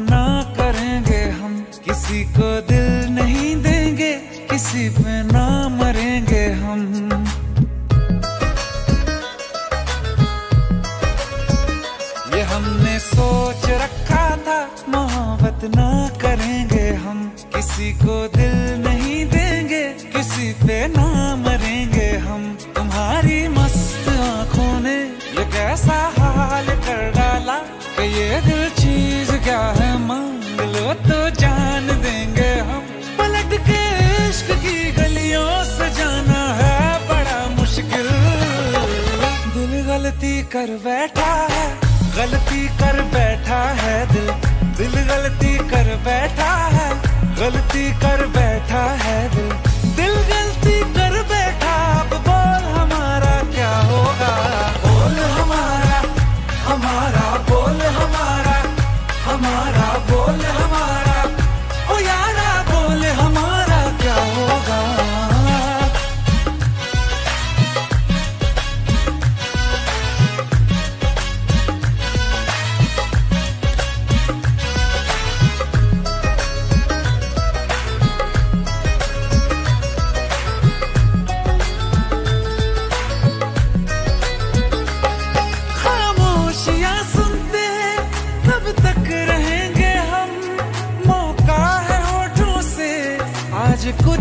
ना करेंगे हम, किसी को दिल नहीं देंगे, किसी पे ना मरेंगे हम। ये हमने सोच रखा था, मोहब्बत ना करेंगे हम, किसी को दिल नहीं देंगे, किसी पे ना मरेंगे हम। तुम्हारी मस्त आँखों ने ये कैसा हाल कर डाला कि ये दिल कर बैठा है। गलती कर बैठा है दिल। दिल गलती कर बैठा है। गलती कर बैठा है दिल।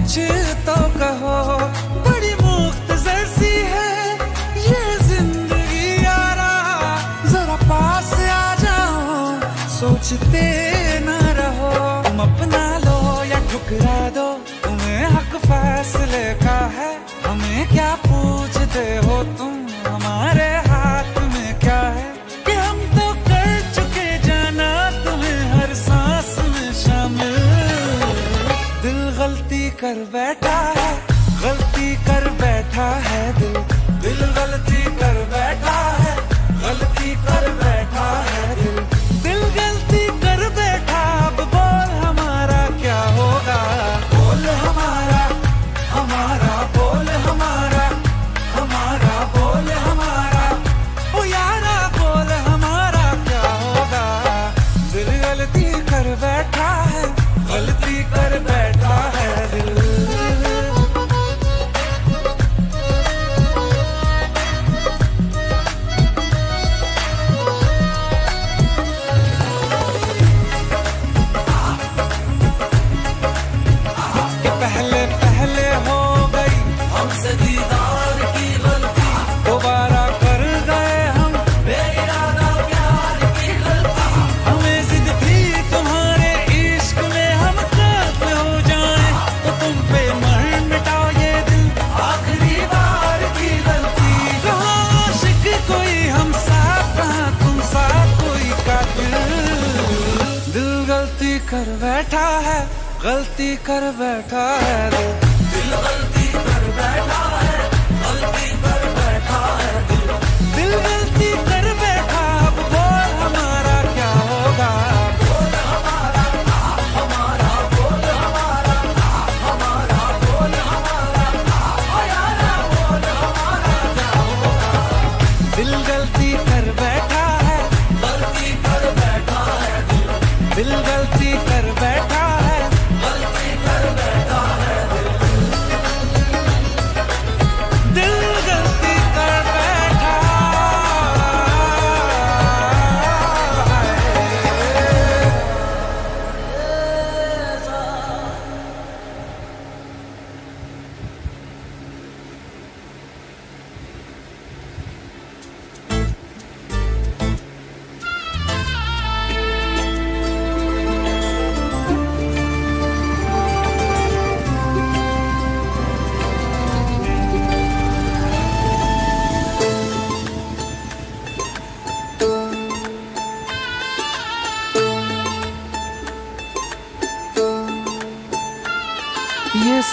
कुछ तो कहो। बड़ी मुफ़्त जैसी है ये ज़िंदगी, यारा। जरा पास आ जाओ, सोचते ना रहो। तुम अपना लो या ठुकरा दो। तुम्हें हक फैसले का है, हमें क्या कर बैठा है, गलती कर बैठा है दिल। दिल गलती कर बैठा है, गलती कर बैठा कर बैठा है गलती कर बैठा है। दिल दिल गलती कर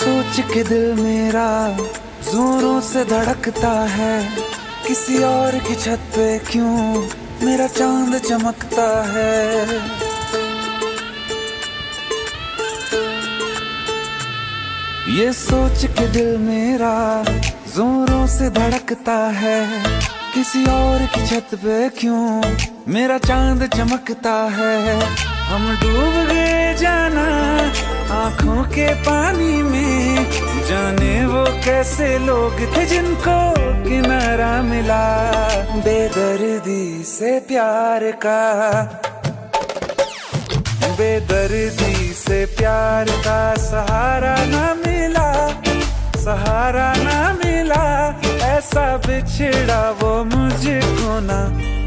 सोच के दिल मेरा जोरों से धड़कता है। किसी और की छत पे क्यों मेरा चाँद चमकता है? ये सोच के दिल मेरा जोरों से धड़कता है। किसी और की छत पे क्यों मेरा चाँद चमकता है? हम डूब गए जाना आँखों के पानी में जाने वो कैसे लोग थे जिनको किनारा मिला? बेदर्दी से प्यार का। बेदर्दी से प्यार का सहारा न मिला, सहारा न मिला। ऐसा बिछड़ा वो मुझको ना।